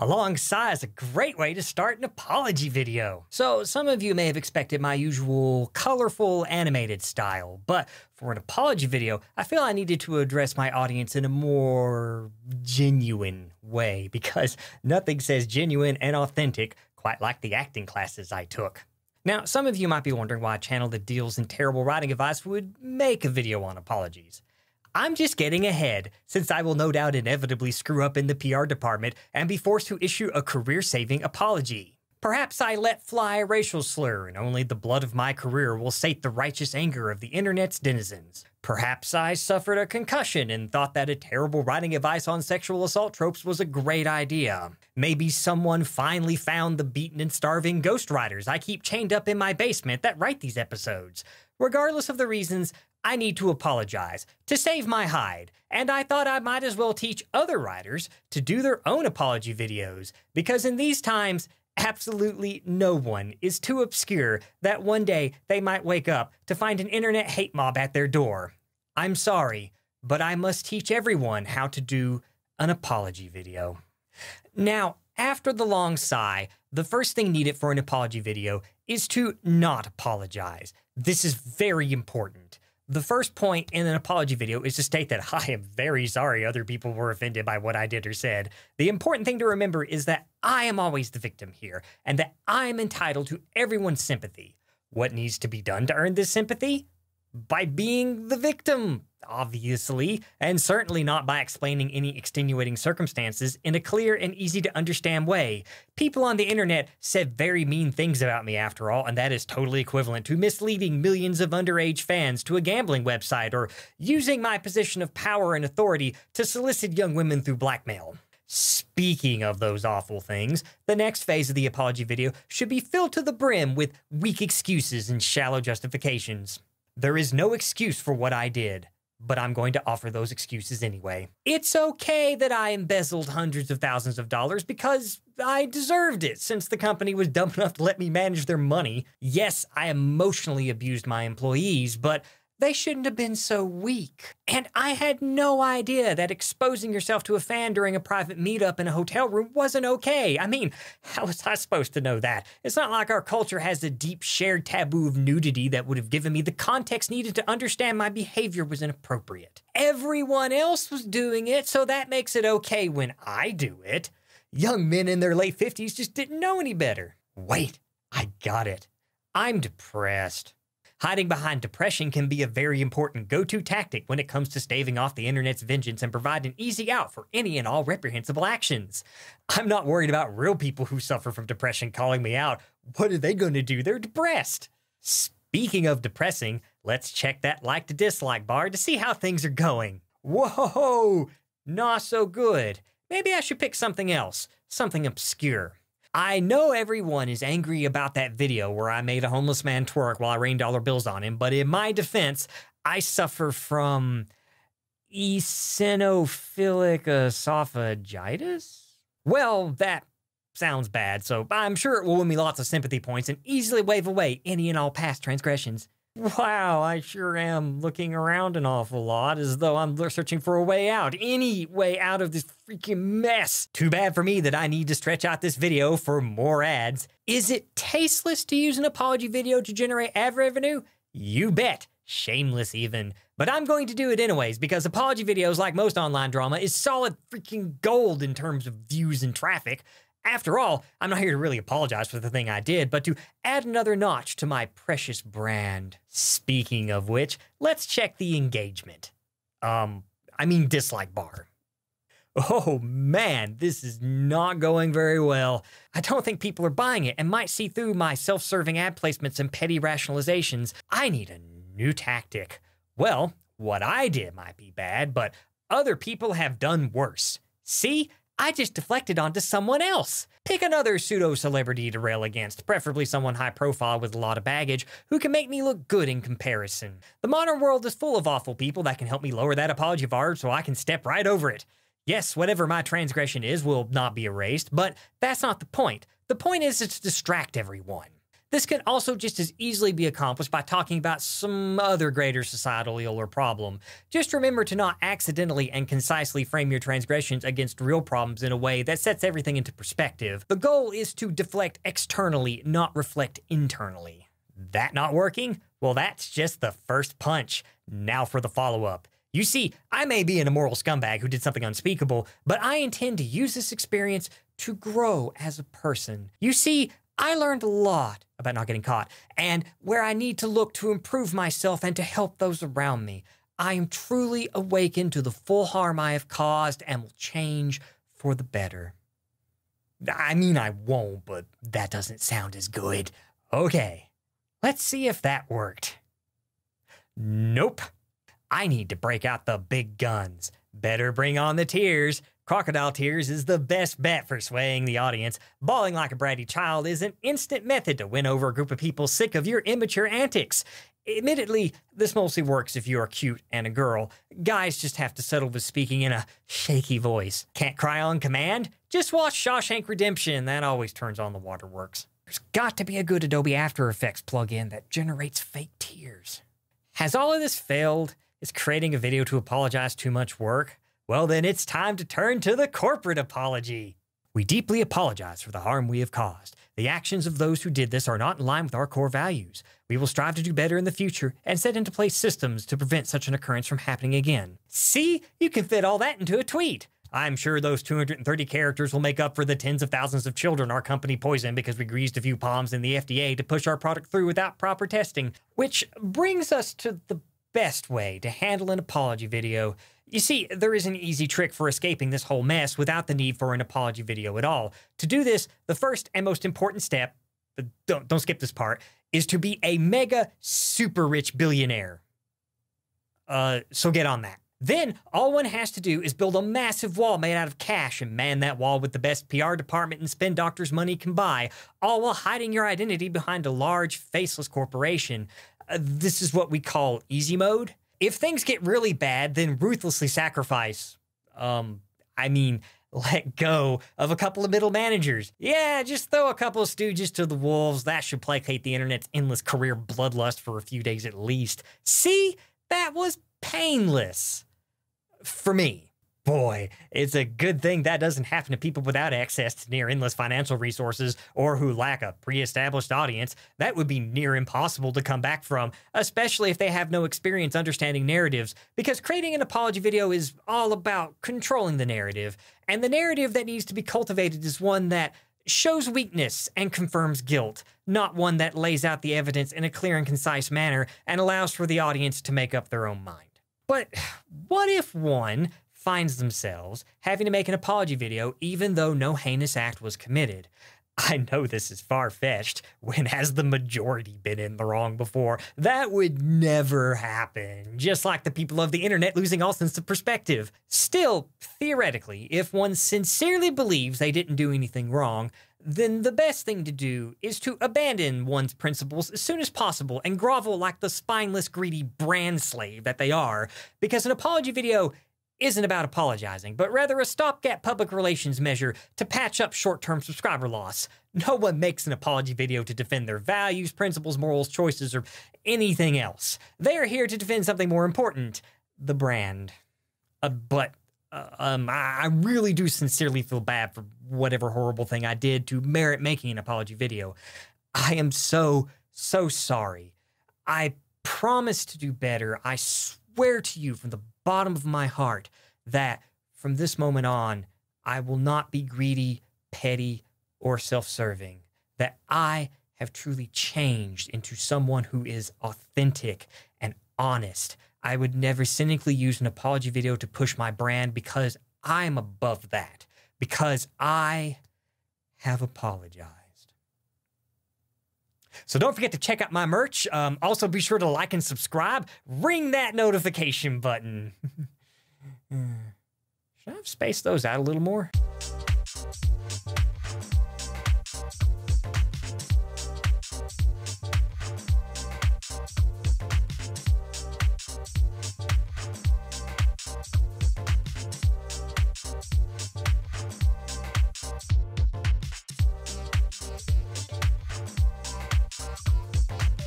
A long sigh is a great way to start an apology video. So, some of you may have expected my usual colorful animated style, but for an apology video, I feel I needed to address my audience in a more genuine way because nothing says genuine and authentic quite like the acting classes I took. Now, some of you might be wondering why a channel that deals in terrible writing advice would make a video on apologies. I'm just getting ahead, since I will no doubt inevitably screw up in the PR department and be forced to issue a career saving apology. Perhaps I let fly a racial slur, and only the blood of my career will sate the righteous anger of the internet's denizens. Perhaps I suffered a concussion and thought that a terrible writing advice on sexual assault tropes was a great idea. Maybe someone finally found the beaten and starving ghostwriters I keep chained up in my basement that write these episodes. Regardless of the reasons, I need to apologize to save my hide, and I thought I might as well teach other writers to do their own apology videos, because in these times, absolutely no one is too obscure that one day they might wake up to find an internet hate mob at their door. I'm sorry, but I must teach everyone how to do an apology video. Now, after the long sigh, the first thing needed for an apology video is to not apologize. This is very important. The first point in an apology video is to state that I am very sorry other people were offended by what I did or said. The important thing to remember is that I am always the victim here, and that I am entitled to everyone's sympathy. What needs to be done to earn this sympathy? By being the victim, obviously, and certainly not by explaining any extenuating circumstances in a clear and easy to understand way. People on the internet said very mean things about me, after all, and that is totally equivalent to misleading millions of underage fans to a gambling website or using my position of power and authority to solicit young women through blackmail. Speaking of those awful things, the next phase of the apology video should be filled to the brim with weak excuses and shallow justifications. There is no excuse for what I did but I'm going to offer those excuses anyway. It's okay that I embezzled hundreds of thousands of dollars because I deserved it since the company was dumb enough to let me manage their money. Yes, I emotionally abused my employees, but they shouldn't have been so weak. And I had no idea that exposing yourself to a fan during a private meetup in a hotel room wasn't okay. I mean, how was I supposed to know that? It's not like our culture has a deep shared taboo of nudity that would have given me the context needed to understand my behavior was inappropriate. Everyone else was doing it, so that makes it okay when I do it. Young men in their late 50s just didn't know any better. Wait, I got it. I'm depressed. Hiding behind depression can be a very important go to tactic when it comes to staving off the internet's vengeance and provide an easy out for any and all reprehensible actions. I'm not worried about real people who suffer from depression calling me out. What are they going to do? They're depressed. Speaking of depressing, let's check that like to dislike bar to see how things are going. Whoa, not so good. Maybe I should pick something else, something obscure. I know everyone is angry about that video where I made a homeless man twerk while I rained dollar bills on him, but in my defense, I suffer from eosinophilic esophagitis? Well, that sounds bad, so I'm sure it will win me lots of sympathy points and easily wave away any and all past transgressions. Wow, I sure am looking around an awful lot as though I'm searching for a way out, any way out of this freaking mess. Too bad for me that I need to stretch out this video for more ads. Is it tasteless to use an apology video to generate ad revenue? You bet. Shameless even. But I'm going to do it anyways because apology videos, like most online drama, is solid freaking gold in terms of views and traffic. After all, I'm not here to really apologize for the thing I did, but to add another notch to my precious brand. Speaking of which, let's check the engagement. Um, I mean dislike bar. Oh man, this is not going very well. I don't think people are buying it and might see through my self serving ad placements and petty rationalizations. I need a new tactic. Well, what I did might be bad, but other people have done worse. See, I just deflected onto someone else. Pick another pseudo celebrity to rail against, preferably someone high profile with a lot of baggage who can make me look good in comparison. The modern world is full of awful people that can help me lower that apology bar so I can step right over it. Yes, whatever my transgression is will not be erased, but that's not the point. The point is to distract everyone. This can also just as easily be accomplished by talking about some other greater societal ill or problem. Just remember to not accidentally and concisely frame your transgressions against real problems in a way that sets everything into perspective. The goal is to deflect externally, not reflect internally. That not working? Well, that's just the first punch. Now for the follow up. You see, I may be an immoral scumbag who did something unspeakable, but I intend to use this experience to grow as a person. You see, I learned a lot about not getting caught and where I need to look to improve myself and to help those around me. I am truly awakened to the full harm I have caused and will change for the better. I mean, I won't, but that doesn't sound as good. Okay, let's see if that worked. Nope. I need to break out the big guns. Better bring on the tears. Crocodile tears is the best bet for swaying the audience. Bawling like a bratty child is an instant method to win over a group of people sick of your immature antics. Admittedly, this mostly works if you are cute and a girl. Guys just have to settle with speaking in a shaky voice. Can't cry on command? Just watch Shawshank Redemption, that always turns on the waterworks. There's got to be a good Adobe After Effects plugin that generates fake tears. Has all of this failed? Is creating a video to apologize too much work? Well, then it's time to turn to the corporate apology. We deeply apologize for the harm we have caused. The actions of those who did this are not in line with our core values. We will strive to do better in the future and set into place systems to prevent such an occurrence from happening again. See, you can fit all that into a tweet. I'm sure those 230 characters will make up for the tens of thousands of children our company poisoned because we greased a few palms in the FDA to push our product through without proper testing. Which brings us to the best way to handle an apology video you see, there is an easy trick for escaping this whole mess without the need for an apology video at all. To do this, the first and most important step, don't, don't skip this part, is to be a mega super rich billionaire. Uh, so get on that. Then all one has to do is build a massive wall made out of cash and man that wall with the best PR department and spend doctors money can buy, all while hiding your identity behind a large faceless corporation. Uh, this is what we call easy mode if things get really bad, then ruthlessly sacrifice. Um, I mean, let go of a couple of middle managers. Yeah, just throw a couple of stooges to the wolves. That should placate the internet's endless career bloodlust for a few days at least. See, that was painless for me boy, it's a good thing that doesn't happen to people without access to near endless financial resources or who lack a pre established audience. That would be near impossible to come back from, especially if they have no experience understanding narratives, because creating an apology video is all about controlling the narrative. And the narrative that needs to be cultivated is one that shows weakness and confirms guilt, not one that lays out the evidence in a clear and concise manner and allows for the audience to make up their own mind. But what if one finds themselves having to make an apology video even though no heinous act was committed. I know this is far fetched. When has the majority been in the wrong before? That would never happen. Just like the people of the internet losing all sense of perspective. Still, theoretically, if one sincerely believes they didn't do anything wrong, then the best thing to do is to abandon one's principles as soon as possible and grovel like the spineless, greedy brand slave that they are, because an apology video isn't about apologizing, but rather a stopgap public relations measure to patch up short term subscriber loss. No one makes an apology video to defend their values, principles, morals, choices, or anything else. They are here to defend something more important the brand. Uh, but uh, um, I really do sincerely feel bad for whatever horrible thing I did to merit making an apology video. I am so, so sorry. I promise to do better. I swear to you from the bottom of my heart that from this moment on, I will not be greedy, petty, or self serving. That I have truly changed into someone who is authentic and honest. I would never cynically use an apology video to push my brand because I'm above that, because I have apologized. So don't forget to check out my merch. Um, also, be sure to like and subscribe. Ring that notification button. Should I have spaced those out a little more?